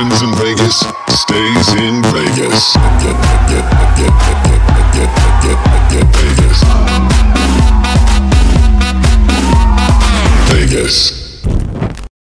happens in Vegas stays in Vegas. Get, get, get, get, get, get, get, Vegas. Vegas.